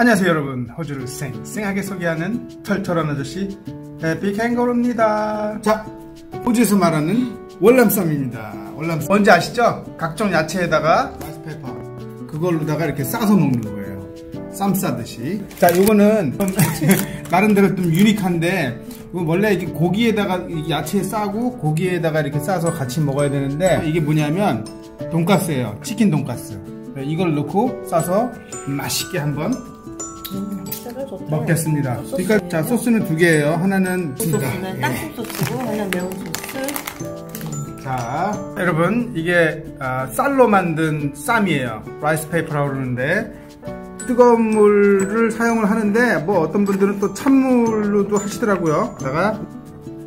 안녕하세요 여러분. 호주를 쌩쌩하게 소개하는 털털한 아저씨 에픽캥거루입니다. 자 호주에서 말하는 월남쌈입니다. 월남쌈. 뭔지 아시죠? 각종 야채에다가 마스페퍼 그걸로다가 이렇게 싸서 먹는 거예요. 쌈 싸듯이. 자 요거는 나름대로 좀 유니크한데 원래 이게 고기에다가 야채 싸고 고기에다가 이렇게 싸서 같이 먹어야 되는데 이게 뭐냐면 돈가스예요. 치킨 돈가스. 이걸 넣고 싸서 맛있게 한번 음, 먹겠습니다. 그러니까 자 소스는 두 개예요. 하나는 소스는 예. 땅콩 소스고 하나는 매운 소스. 자 여러분 이게 아, 쌀로 만든 쌈이에요. rice paper라고 그러는데 뜨거운 물을 사용을 하는데 뭐 어떤 분들은 또 찬물로도 하시더라고요. 그다가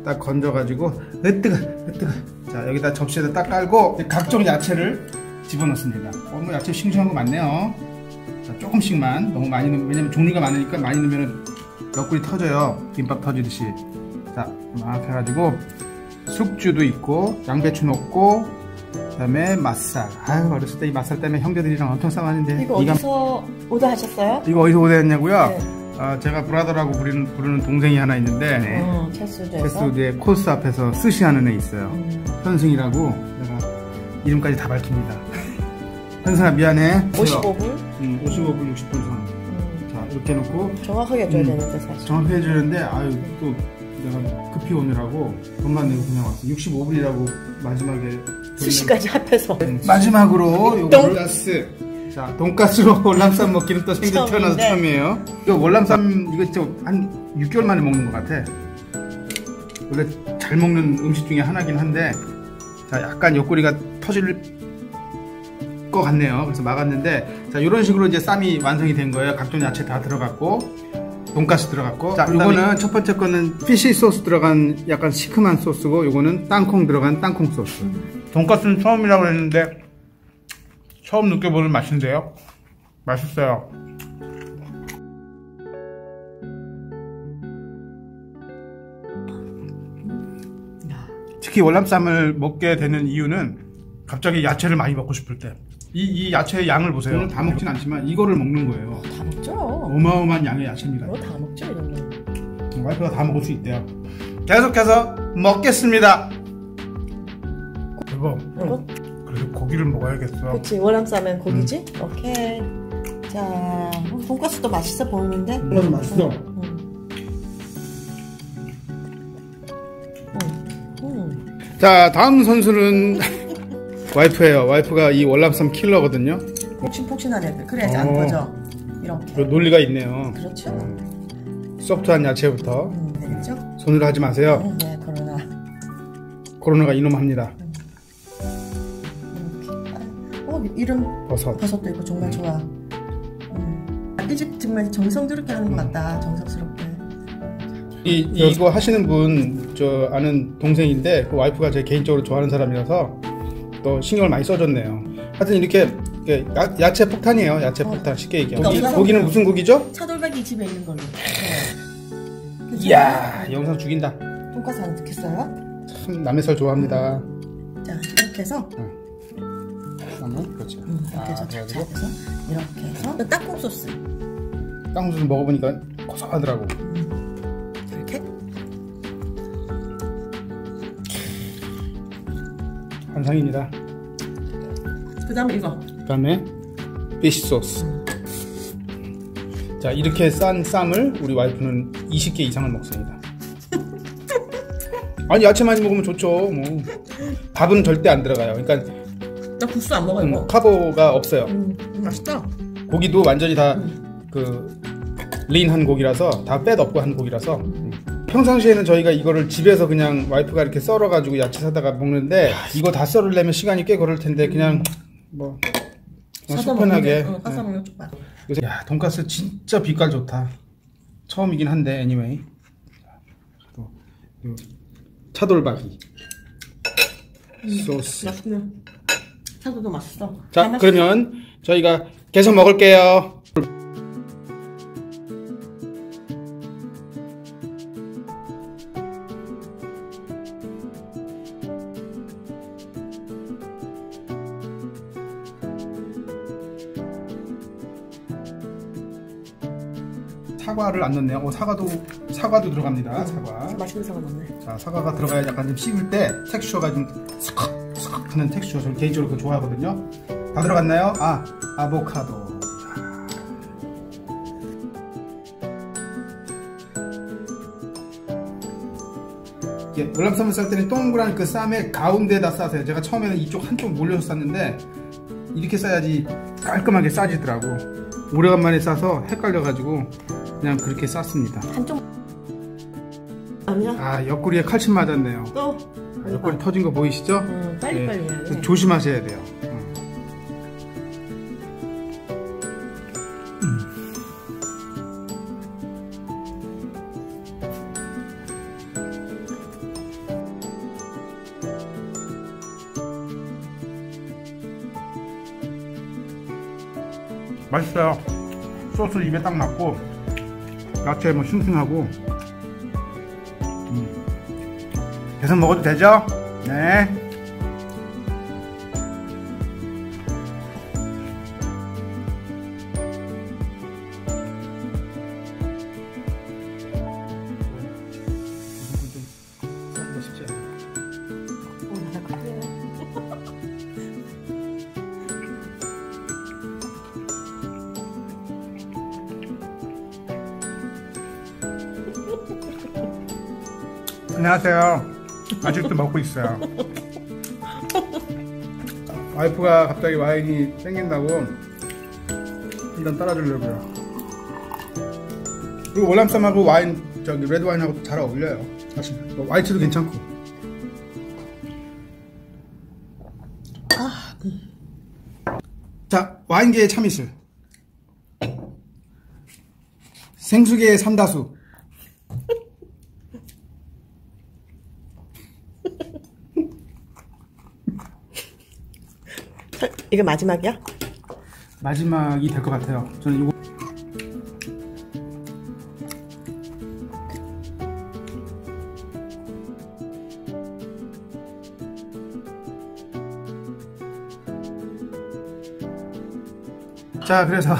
딱 건져가지고 으뜨거 으뜨거 자 여기다 접시에다 딱 깔고 각종 야채를 집어넣습니다. 어, 뭐 야채 싱싱한 거 많네요. 자, 조금씩만 너무 많이 넣으면 왜냐면 종류가 많으니까 많이 넣으면 옆구리 터져요. 김밥 터지듯이. 자, 막 해가지고 숙주도 있고 양배추 넣고 그다음에 맛살. 아유 어렸을 때 이 맛살 때문에 형제들이랑 엄청 싸웠는데 이거 어디서 오더하셨어요? 이거 어디서 오더했냐고요? 네. 아, 제가 브라더라고 부르는, 부르는 동생이 하나 있는데 네. 어, 체스우드에서 체스우드의 코스 앞에서 스시 하는 애 있어요. 음. 현승이라고 내가 이름까지 다 밝힙니다. 현승아 미안해. 55불? 응, 55불 60분 선. 음. 자 이렇게 놓고 정확하게 해줘야 음, 되는데 사실. 정확하게 해주는데 아유 또 내가 급히 오느라고 돈만 내고 그냥 왔어. 65불이라고 마지막에 수시까지 합해서. 응, 마지막으로 요거 돈가스. 자 돈가스로 월남쌈 먹기는 또 생전 태어나서 처음이에요. 이거 월남쌈 이거 한 6개월 만에 먹는 것 같아. 원래 잘 먹는 음식 중에 하나긴 한데 자 약간 옆구리가 터질 것 같네요. 그래서 막았는데 자 이런 식으로 이제 쌈이 완성이 된 거예요. 각종 야채 다 들어갔고 돈가스 들어갔고 자 이거는 첫 번째 거는 피시 소스 들어간 약간 시큼한 소스고 이거는 땅콩 들어간 땅콩 소스. 돈가스는 처음이라고 했는데 처음 느껴보는 맛인데요. 맛있어요. 특히 월남쌈을 먹게 되는 이유는 갑자기 야채를 많이 먹고 싶을 때 이, 이 야채의 양을 보세요. 저는 다 먹진 않지만 이거를 먹는 거예요. 다 먹죠. 어마어마한 양의 야채입니다. 이거 다 먹죠, 이거는. 와이프가 다 먹을 수 있대요. 계속해서 먹겠습니다. 여보, 여보? 그래도 고기를 먹어야겠어. 그치, 월남쌈엔 고기지? 응. 오케이. 자, 돈가스도 맛있어 보이는데? 돈가스 맛있어. 응. 응. 자, 다음 선수는 와이프예요. 와이프가 이 월남쌈 킬러거든요. 폭신폭신한 애들. 그래야지 안 꺼져. 이렇게. 논리가 있네요. 그렇죠. 소프트한 야채부터. 음, 되겠죠? 손으로 하지 마세요. 음, 네, 코로나. 코로나가 이놈 합니다. 음. 어, 이름 버섯. 버섯도 있고 정말 음. 좋아. 음. 이집 정말 정성스럽게 하는 것 같다. 정성스럽게. 이, 이거 하시는 분 저 아는 동생인데 그 와이프가 제 개인적으로 좋아하는 사람이라서 또 신경을 많이 써줬네요. 하여튼 이렇게 야, 야채 폭탄이에요. 야채 폭탄 쉽게 얘기하면. 고기, 고기는 무슨 고기죠? 차돌박이 집에 있는 걸로. 네. 이야 영상 죽인다. 돈까스 안 듣겠어요? 참 남의 살 좋아합니다. 자 이렇게 해서. 응. 그렇죠. 음, 이렇게 해서 착착 해서 이렇게 해서 땅콩 소스. 땅콩 소스 먹어보니까 고소하더라고. 음. 환상입니다. 그 다음에 이거. 그 다음에 피시 소스. 자 이렇게 싼 쌈을 우리 와이프는 20개 이상을 먹습니다. 아니 야채 많이 먹으면 좋죠. 뭐 밥은 절대 안 들어가요. 그러니까 나 국수 안 먹어요. 음, 카보가 없어요. 음, 맛있다. 고기도 완전히 다그 린한 고기라서 다뺏 없고 한 고기라서 음. 평상시에는 저희가 이거를 집에서 그냥 와이프가 이렇게 썰어가지고 야채 사다가 먹는데 이거 다 썰으려면 시간이 꽤 걸릴 텐데 그냥 뭐 속편하게. 어, 사서 먹는 쪽 요새 야 돈가스 진짜 빛깔 좋다. 처음이긴 한데 애니메이 차돌박이. 음, 소스. 맛있네. 차돌도 맛있어. 자 그러면 저희가 계속 먹을게요 사과를 안 넣네요. 어, 사과도 사과도 들어갑니다. 사과. 맛있는 사과 넣네. 자, 사과가 들어가야 약간 좀 씹을 때 텍스처가 좀 스칵 스칵 하는 텍스처 저는 개인적으로 그거 좋아하거든요. 다 들어갔나요? 아, 아보카도. 이게 월남쌈을 쌀 때는 동그란 그 쌈의 가운데에다 싸세요. 제가 처음에는 이쪽 한쪽 몰려서 쌌는데 이렇게 싸야지 깔끔하게 싸지더라고. 오래간만에 싸서 헷갈려가지고 그냥 그렇게 쌌습니다. 한쪽 아니야? 아 옆구리에 칼침 맞았네요. 또 아, 옆구리 터진 거 보이시죠? 응, 빨리빨리 네, 해야 돼. 조심하셔야 돼요. 맛있어요. 소스 입에 딱 맞고 야채 뭐 싱싱하고 음. 계속 먹어도 되죠? 네. 안녕하세요. 아직도 먹고 있어요. 와이프가 갑자기 와인이 땡긴다고 일단 따라주려고요. 그리고 월남쌈하고 와인 저기 레드 와인하고 잘 어울려요. 사실 뭐 화이트도 괜찮고. 자 와인계의 참이슬. 생수계의 삼다수. 이게 마지막이야? 마지막이 될 것 같아요. 저는 이거 자 그래서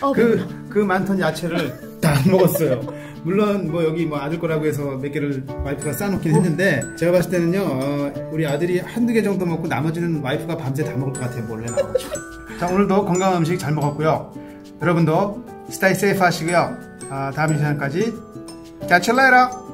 어, 그, 그 많던 야채를 다 먹었어요. 물론 뭐 여기 뭐 아들 거라고 해서 몇 개를 와이프가 싸놓긴 했는데 제가 봤을 때는요 어, 우리 아들이 한두 개 정도 먹고 나머지는 와이프가 밤새 다 먹을 것 같아요 몰래 나와가지고. 자 오늘도 건강한 음식 잘 먹었고요. 여러분도 스타이 세이프 하시고요. 아, 다음 시간까지 later